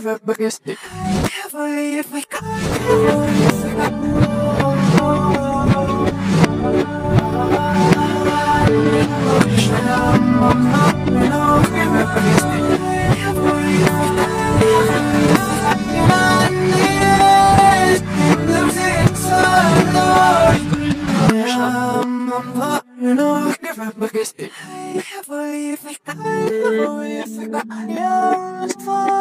give up against it. Never if I You know, give up against it. Never if I never if I got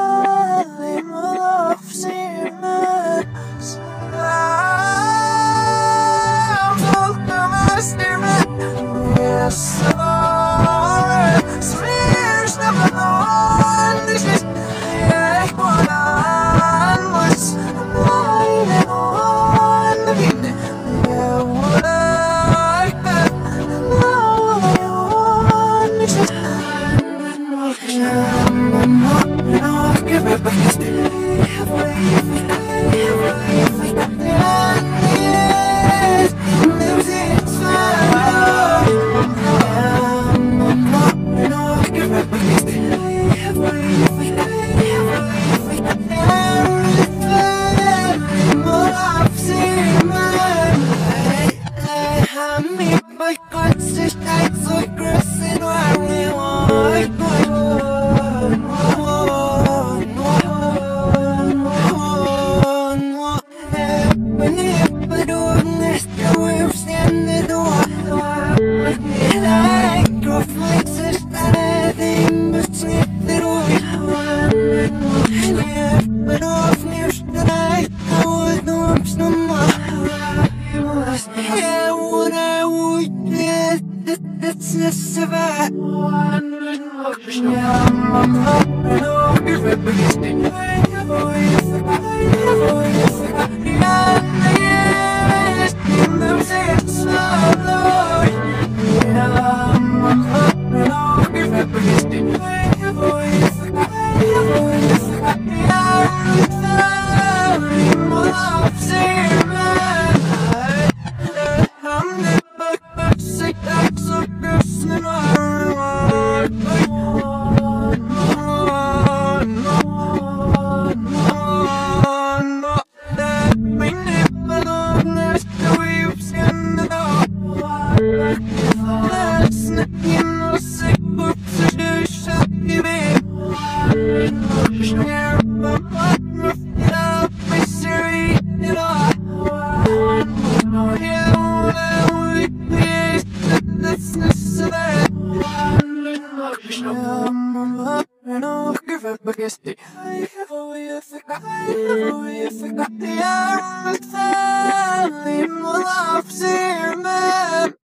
I'm Yeah, what I about Give up against it. I have a way of